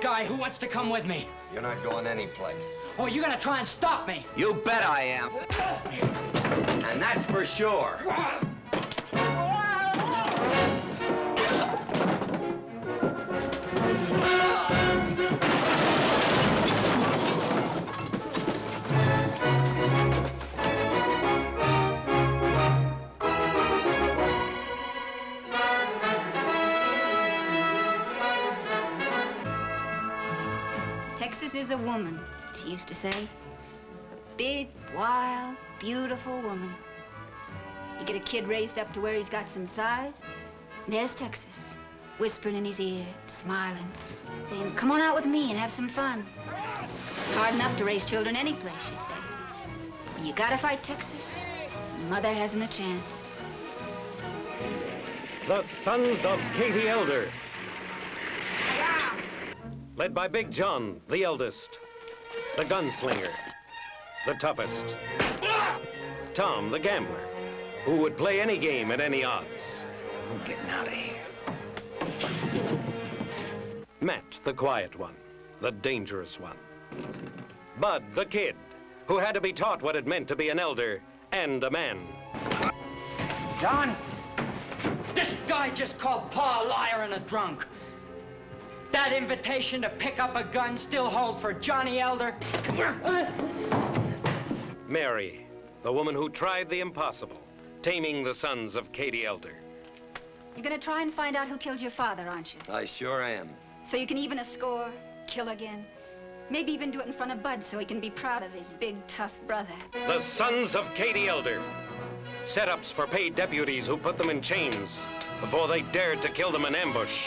Guy who wants to come with me? You're not going anyplace. Oh, you're gonna try and stop me. You bet I am. And that's for sure. Texas is a woman, she used to say. A big, wild, beautiful woman. You get a kid raised up to where he's got some size, there's Texas, whispering in his ear, smiling, saying, come on out with me and have some fun. It's hard enough to raise children any place, she'd say. You gotta fight Texas. Mother hasn't a chance. The Sons of Katie Elder. Led by Big John, the eldest. The gunslinger. The toughest. Tom, the gambler, who would play any game at any odds. I'm getting out of here. Matt, the quiet one, the dangerous one. Bud, the kid, who had to be taught what it meant to be an elder and a man. John, this guy just called Pa a liar and a drunk. That invitation to pick up a gun still holds for Johnny Elder. Mary, the woman who tried the impossible, taming the sons of Katie Elder. You're gonna try and find out who killed your father, aren't you? I sure am. So you can even a score, kill again. Maybe even do it in front of Bud so he can be proud of his big, tough brother. The sons of Katie Elder. Setups for paid deputies who put them in chains before they dared to kill them in ambush.